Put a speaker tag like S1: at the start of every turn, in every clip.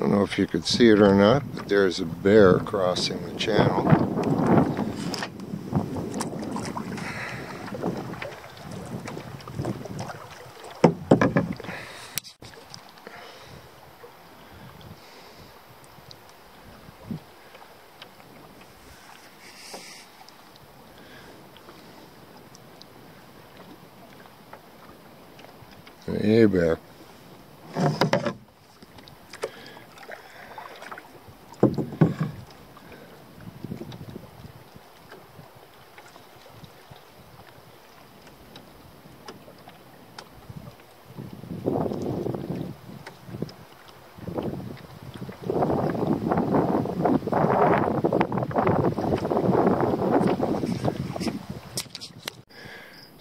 S1: I don't know if you could see it or not, but there's a bear crossing the channel. Hey bear.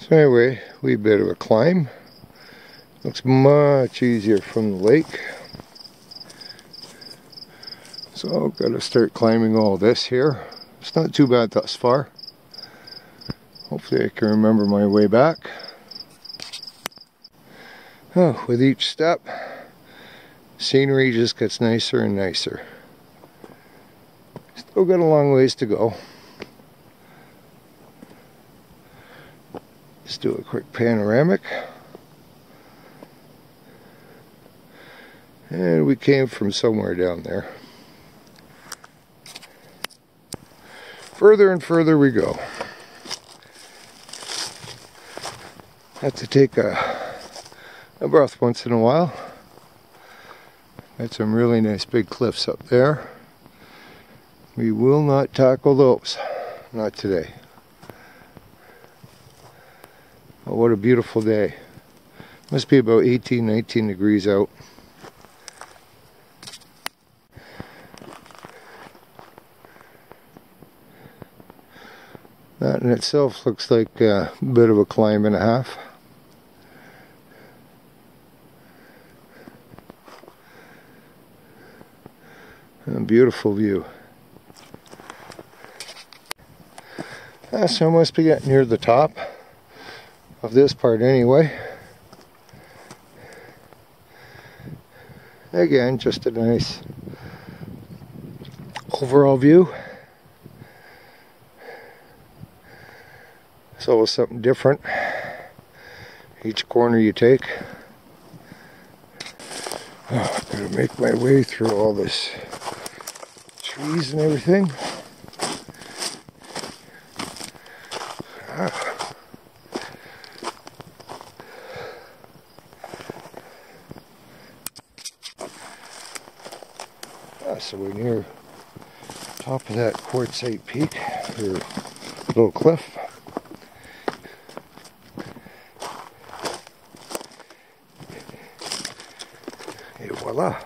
S1: So anyway, we bit of a climb. Looks much easier from the lake. So I've gotta start climbing all this here. It's not too bad thus far. Hopefully I can remember my way back. Oh, with each step, scenery just gets nicer and nicer. Still got a long ways to go. Let's do a quick panoramic. And we came from somewhere down there. Further and further we go. Have to take a, a breath once in a while. Got some really nice big cliffs up there. We will not tackle those. Not today. Oh, what a beautiful day. Must be about 18, 19 degrees out. That in itself looks like a bit of a climb and a half. A beautiful view. Ah, so I must be getting near the top of this part anyway. Again, just a nice overall view. It's always something different each corner you take. Oh, gotta make my way through all this trees and everything. Ah. So we're near top of that quartzite peak, or little cliff. Et voila.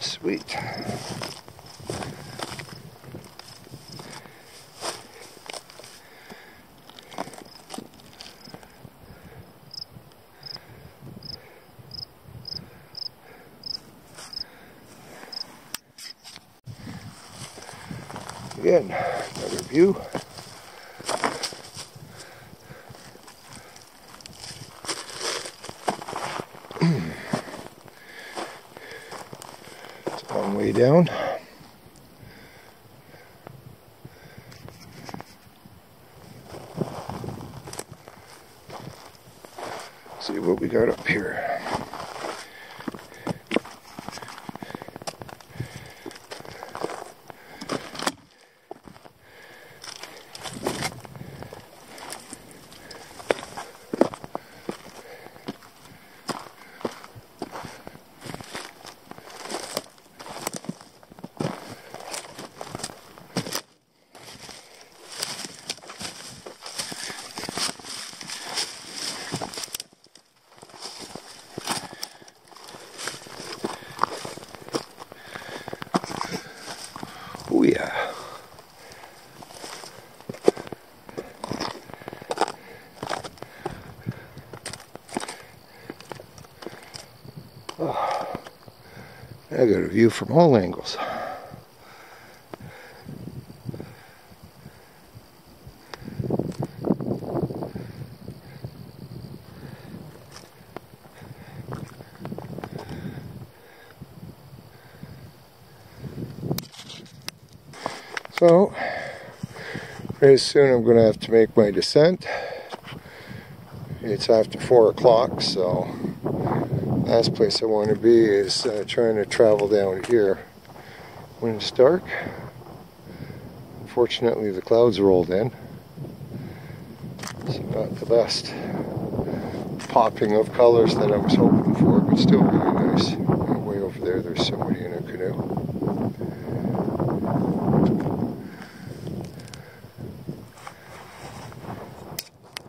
S1: Sweet. Again, another view. it's a long way down. See what we got up here. Yeah. Oh, I got a view from all angles. So, very soon I'm going to have to make my descent. It's after 4 o'clock, so last place I want to be is uh, trying to travel down here when it's dark. Unfortunately, the clouds rolled in. It's not the best popping of colors that I was hoping for, but still really nice. way over there, there's somebody in a